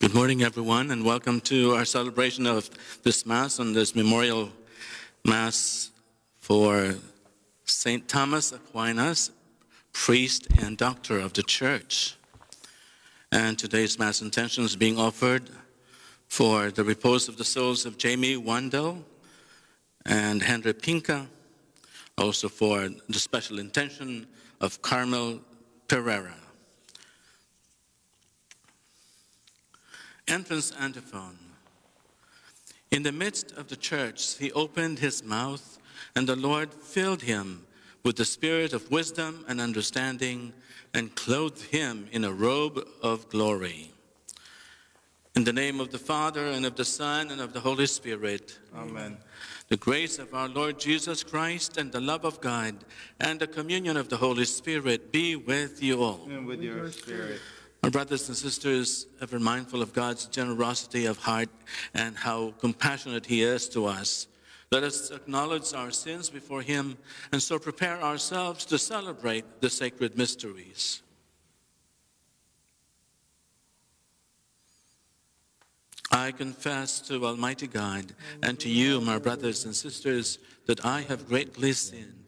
Good morning, everyone, and welcome to our celebration of this Mass and this memorial Mass for St. Thomas Aquinas, priest and doctor of the Church. And today's Mass intention is being offered for the repose of the souls of Jamie Wandel and Henry Pinka, also for the special intention of Carmel Pereira. Entrance antiphon. In the midst of the church, he opened his mouth, and the Lord filled him with the spirit of wisdom and understanding, and clothed him in a robe of glory. In the name of the Father, and of the Son, and of the Holy Spirit. Amen. The grace of our Lord Jesus Christ, and the love of God, and the communion of the Holy Spirit be with you all. And with your spirit. Our brothers and sisters, ever mindful of God's generosity of heart and how compassionate He is to us, let us acknowledge our sins before Him and so prepare ourselves to celebrate the sacred mysteries. I confess to Almighty God and to you, my brothers and sisters, that I have greatly sinned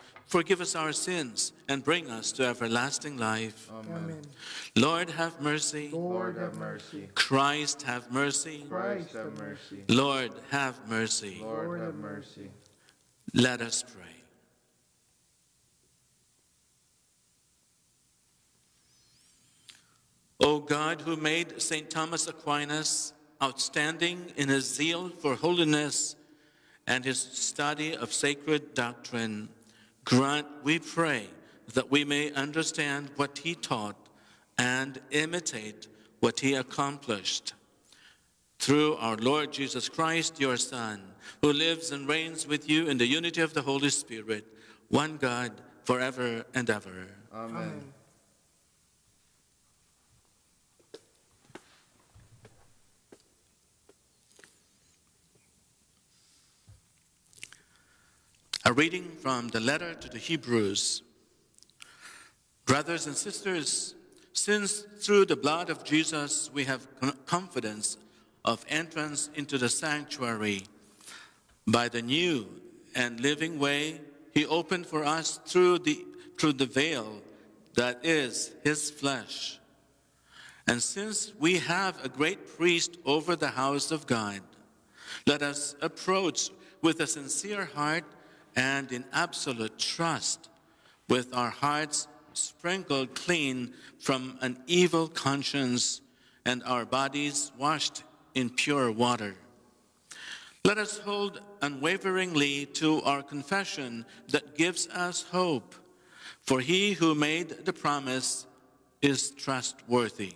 Forgive us our sins and bring us to everlasting life. Amen. Lord, have mercy. Lord, have mercy. Christ, have mercy. Christ, have mercy. Lord, have mercy. Lord, have mercy. Let us pray. O God, who made St. Thomas Aquinas outstanding in his zeal for holiness and his study of sacred doctrine, Grant, we pray, that we may understand what he taught and imitate what he accomplished. Through our Lord Jesus Christ, your Son, who lives and reigns with you in the unity of the Holy Spirit, one God, forever and ever. Amen. Amen. Reading from the letter to the Hebrews. Brothers and sisters, since through the blood of Jesus we have confidence of entrance into the sanctuary by the new and living way he opened for us through the, through the veil that is his flesh. And since we have a great priest over the house of God, let us approach with a sincere heart and in absolute trust, with our hearts sprinkled clean from an evil conscience and our bodies washed in pure water. Let us hold unwaveringly to our confession that gives us hope, for he who made the promise is trustworthy.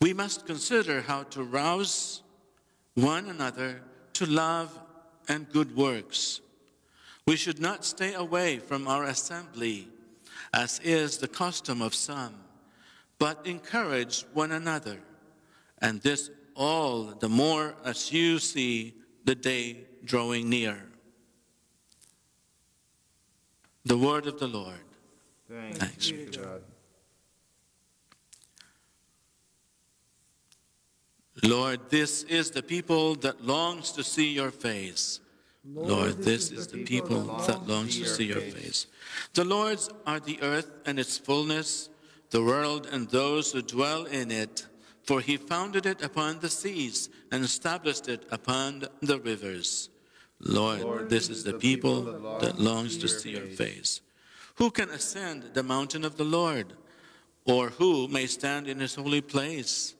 We must consider how to rouse one another to love and good works we should not stay away from our assembly, as is the custom of some, but encourage one another, and this all the more as you see the day drawing near. The word of the Lord. Thanks, Thanks be to God. Lord, this is the people that longs to see your face. Lord, this is the people that longs to see your face. The Lord's are the earth and its fullness, the world and those who dwell in it. For he founded it upon the seas and established it upon the rivers. Lord, this is the people that longs to see your face. Who can ascend the mountain of the Lord? Or who may stand in his holy place?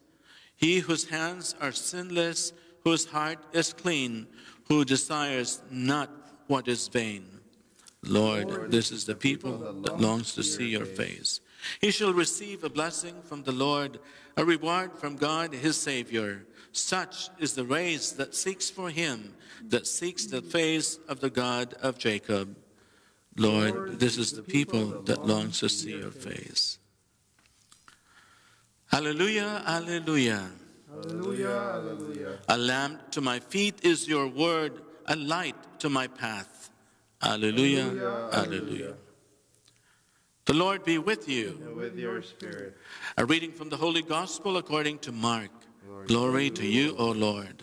He whose hands are sinless, whose heart is clean, who desires not what is vain. Lord, this is the people that longs to see your face. He shall receive a blessing from the Lord, a reward from God his Savior. Such is the race that seeks for him, that seeks the face of the God of Jacob. Lord, this is the people that longs to see your face. Hallelujah, hallelujah. Hallelujah, hallelujah. A lamp to my feet is your word, a light to my path. Hallelujah, hallelujah. The Lord be with you. And with your spirit. A reading from the Holy Gospel according to Mark. Glory to you, O Lord.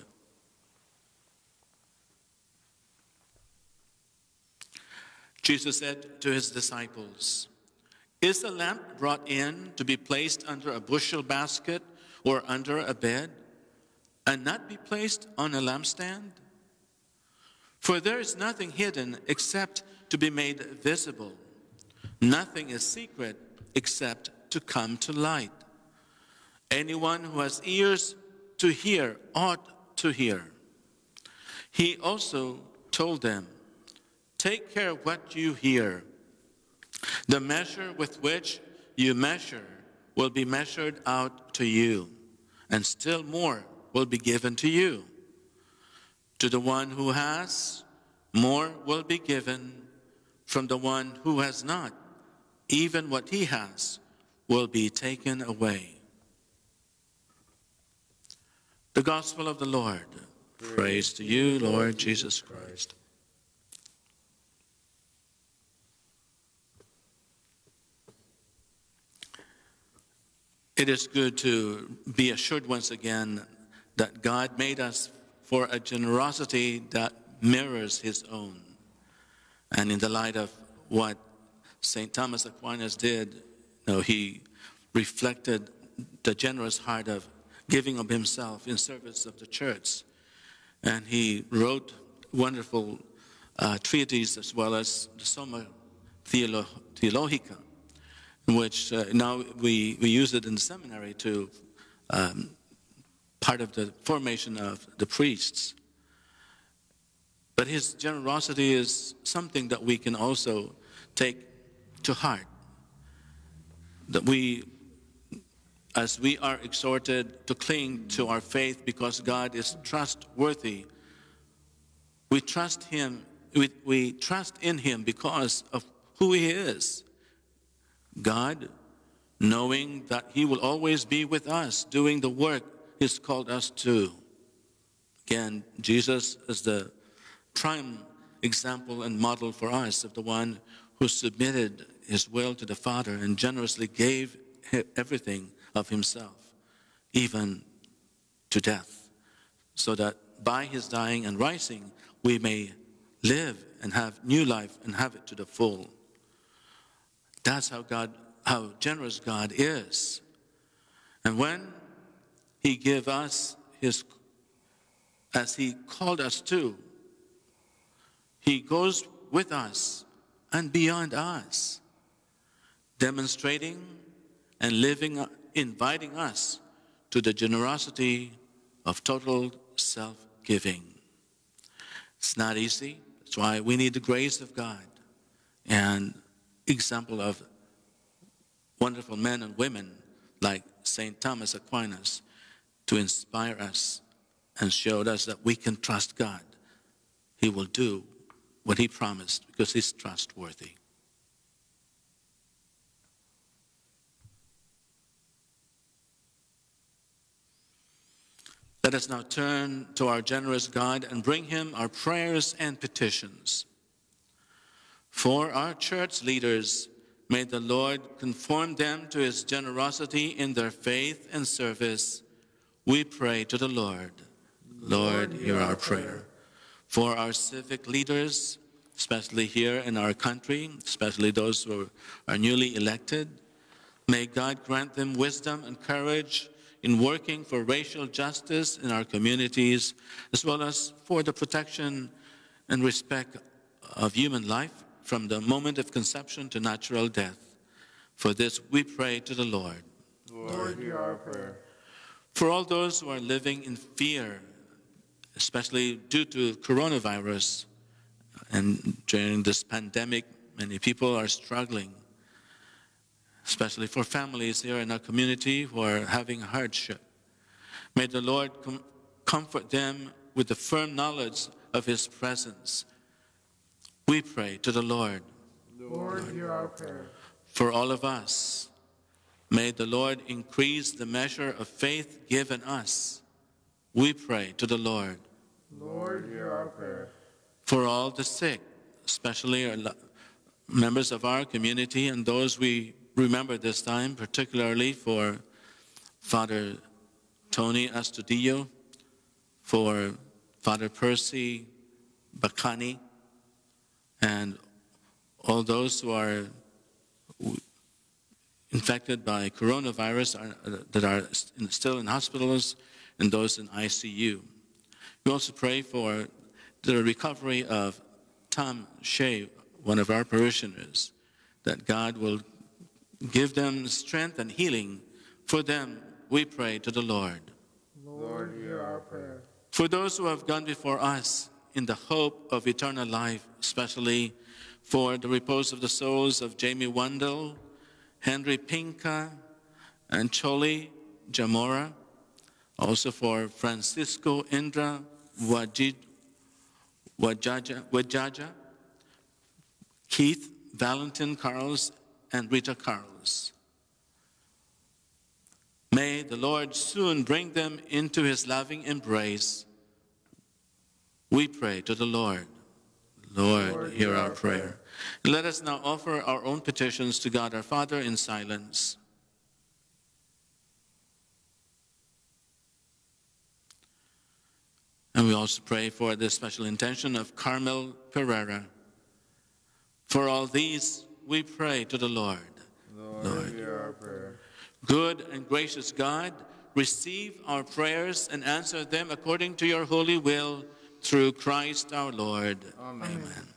Jesus said to his disciples, Is a lamp brought in to be placed under a bushel basket or under a bed, and not be placed on a lampstand? For there is nothing hidden except to be made visible. Nothing is secret except to come to light. Anyone who has ears to hear ought to hear. He also told them, Take care what you hear. The measure with which you measure will be measured out to you, and still more will be given to you. To the one who has, more will be given from the one who has not. Even what he has will be taken away. The Gospel of the Lord. Praise to you, Lord Jesus Christ. It is good to be assured once again that God made us for a generosity that mirrors his own. And in the light of what St. Thomas Aquinas did, you know, he reflected the generous heart of giving of himself in service of the church. And he wrote wonderful uh, treatises as well as the Summa Theolo- Theologica, which uh, now we, we use it in the seminary to um, part of the formation of the priests. But his generosity is something that we can also take to heart. That we, as we are exhorted to cling to our faith because God is trustworthy, we trust Him, we, we trust in Him because of who He is. God, knowing that He will always be with us doing the work He's called us to. Again, Jesus is the prime example and model for us of the one who submitted his will to the Father and generously gave everything of himself, even to death, so that by his dying and rising, we may live and have new life and have it to the full. That's how God, how generous God is. And when he gave us his, as he called us to, he goes with us and beyond us, demonstrating and living, inviting us to the generosity of total self giving. It's not easy. That's why we need the grace of God and example of wonderful men and women like St. Thomas Aquinas to inspire us and showed us that we can trust God. He will do what he promised because he's trustworthy. Let us now turn to our generous God and bring him our prayers and petitions. For our church leaders, may the Lord conform them to his generosity in their faith and service. We pray to the Lord. Lord, hear our prayer. For our civic leaders, especially here in our country, especially those who are newly elected, may God grant them wisdom and courage in working for racial justice in our communities, as well as for the protection and respect of human life from the moment of conception to natural death. For this we pray to the Lord. Lord, hear our prayer. For all those who are living in fear, especially due to coronavirus, and during this pandemic, many people are struggling, especially for families here in our community who are having hardship. May the Lord com- comfort them with the firm knowledge of His presence. We pray to the Lord. Lord, hear our prayer. For all of us, may the Lord increase the measure of faith given us. We pray to the Lord. Lord, hear our prayer. For all the sick, especially our members of our community and those we remember this time, particularly for Father Tony Astudillo, for Father Percy Bacani, and all those who are infected by coronavirus are, that are still in hospitals and those in ICU. We also pray for the recovery of Tom Shea, one of our parishioners, that God will give them strength and healing. For them, we pray to the Lord. Lord, hear our prayer. For those who have gone before us in the hope of eternal life, especially for the repose of the souls of Jamie Wendell, Henry Pinka, and Choli Jamora, also for Francisco Indra Wajid, Wajaja, Wajaja, Keith Valentin Carls, and Rita Carls. May the Lord soon bring them into his loving embrace. We pray to the Lord. Lord, hear our prayer. Let us now offer our own petitions to God our Father in silence. And we also pray for the special intention of Carmel Pereira. For all these, we pray to the Lord. Lord, Lord. hear our prayer. Good and gracious God, receive our prayers and answer them according to your holy will through Christ our Lord. Amen. Amen.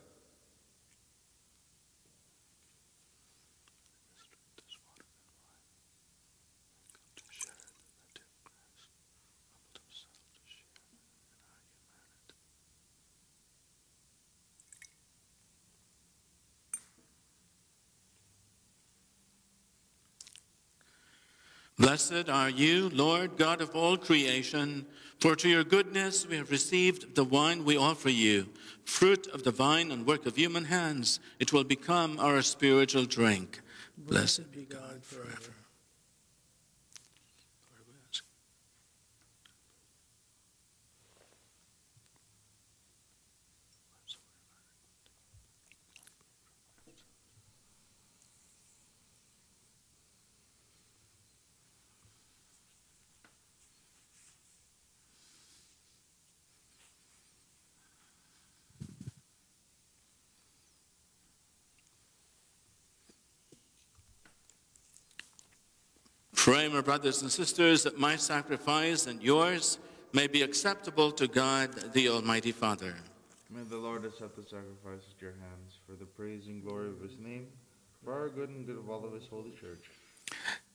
Blessed are you, Lord God of all creation, for to your goodness we have received the wine we offer you, fruit of the vine and work of human hands. It will become our spiritual drink. Blessed be God forever. Pray, my brothers and sisters, that my sacrifice and yours may be acceptable to God, the Almighty Father. May the Lord accept the sacrifice at your hands for the praise and glory of his name, for our good and good of all of his holy church.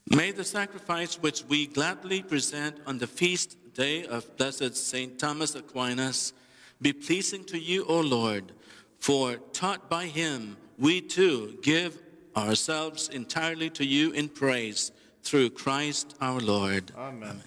May the sacrifice which we gladly present on the feast day of blessed Saint Thomas Aquinas be pleasing to you, O Lord, for taught by him we too give ourselves entirely to you in praise through Christ our Lord. Amen.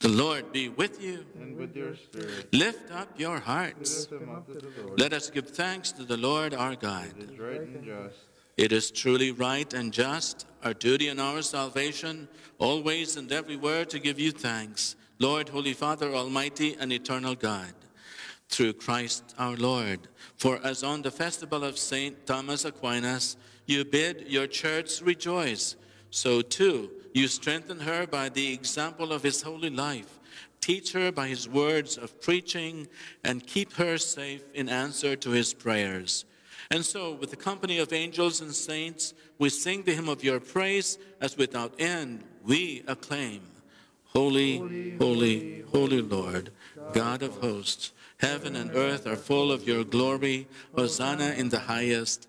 The Lord be with you. And with your spirit, Lift up your hearts. lift them up to the Lord. Let us give thanks to the Lord our God. It is right and just. It is truly right and just, our duty and our salvation, always and everywhere to give you thanks, Lord, Holy Father, Almighty and eternal God, through Christ our Lord. For as on the festival of Saint Thomas Aquinas, you bid your church rejoice, so too you strengthen her by the example of his holy life. teach her by his words of preaching, and keep her safe in answer to his prayers. And so, with the company of angels and saints, we sing the hymn of your praise as without end we acclaim Holy, holy, holy, holy Lord, God of hosts. Heaven and earth are full of your glory. Hosanna in the highest.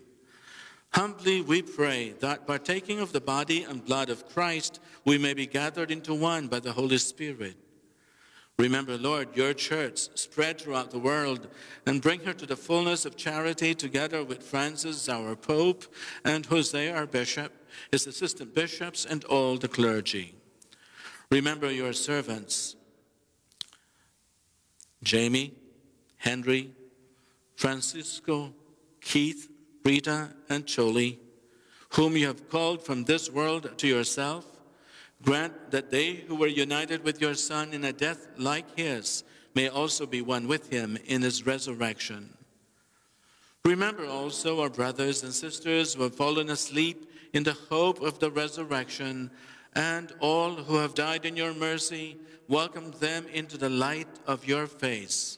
Humbly we pray that partaking of the body and blood of Christ, we may be gathered into one by the Holy Spirit. Remember, Lord, your church spread throughout the world and bring her to the fullness of charity together with Francis, our Pope, and Jose, our Bishop, his assistant bishops, and all the clergy. Remember your servants, Jamie, Henry, Francisco, Keith, Rita, and Choli, whom you have called from this world to yourself, grant that they who were united with your Son in a death like his may also be one with him in his resurrection. Remember also our brothers and sisters who have fallen asleep in the hope of the resurrection, and all who have died in your mercy, welcome them into the light of your face.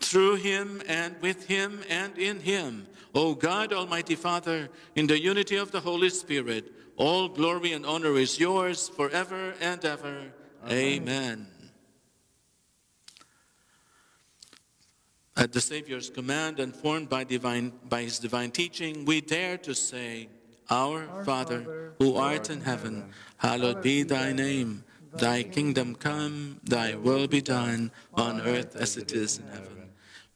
Through him and with him and in him, O God, Almighty Father, in the unity of the Holy Spirit, all glory and honor is yours forever and ever. Amen. Amen. At the Savior's command and formed by, divine, by his divine teaching, we dare to say, Our, Our Father, Father, who art in heaven, hallowed be thy name. Thy kingdom come, thy will be done, on earth as it is in heaven.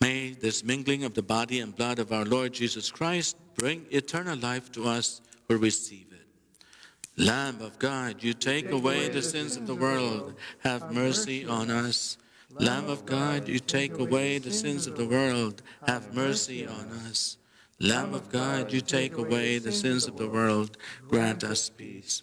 May this mingling of the body and blood of our Lord Jesus Christ bring eternal life to us who receive it. Lamb of God, you take away the sins of the world. Have mercy on us. Lamb of God, you take away the sins of the world. Have mercy on us. Lamb of God, you take away the sins of the world. Grant us peace.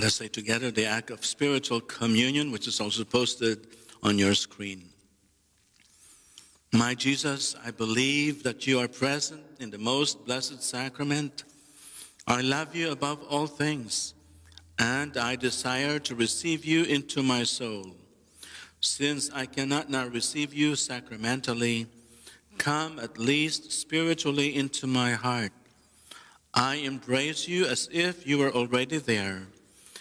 Let us say together the act of spiritual communion, which is also posted on your screen. My Jesus, I believe that you are present in the most blessed sacrament. I love you above all things, and I desire to receive you into my soul. Since I cannot now receive you sacramentally, come at least spiritually into my heart. I embrace you as if you were already there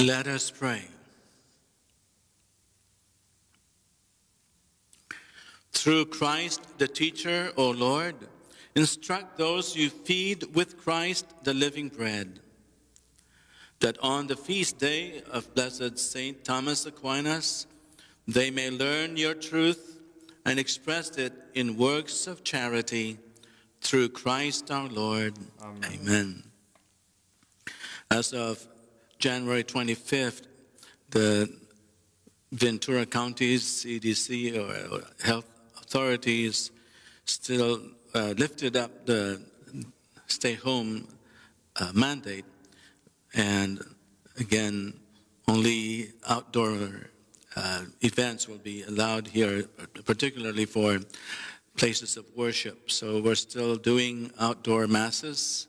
Let us pray. Through Christ the teacher, O Lord, instruct those you feed with Christ the living bread, that on the feast day of blessed Saint Thomas Aquinas, they may learn your truth and express it in works of charity through Christ our Lord. Amen. Amen. As of January 25th, the Ventura County's CDC or, or health authorities still uh, lifted up the stay home uh, mandate. And again, only outdoor uh, events will be allowed here, particularly for places of worship. So we're still doing outdoor masses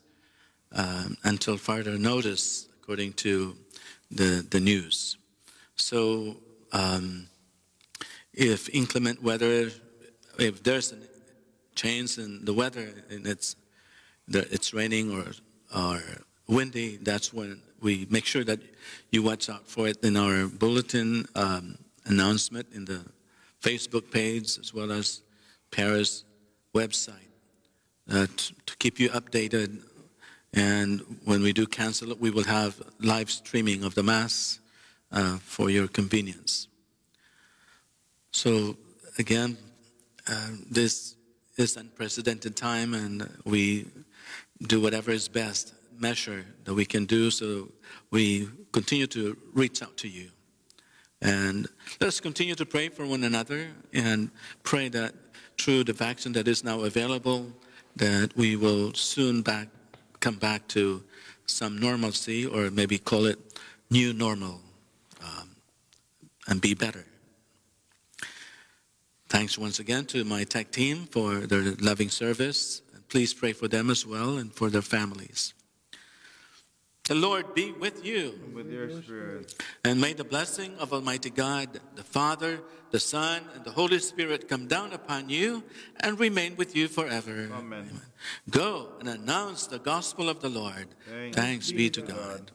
um, until further notice according to the, the news. So um, if inclement weather, if there's a change in the weather and it's, it's raining or, or windy, that's when we make sure that you watch out for it in our bulletin um, announcement in the Facebook page as well as parish website uh, to, to keep you updated and when we do cancel it, we will have live streaming of the Mass uh, for your convenience. So, again, uh, this is unprecedented time, and we do whatever is best measure that we can do so we continue to reach out to you And let's continue to pray for one another and pray that through the vaccine that is now available, that we will soon back come back to some normalcy, or maybe call it new normal, um, and be better. Thanks once again to my tech team for their loving service. Please pray for them as well and for their families. The Lord be with you. And with your spirit. And may the blessing of Almighty God, the Father, the Son, and the Holy Spirit come down upon you and remain with you forever. Amen. Go and announce the gospel of the Lord. Thanks Thanks be to God.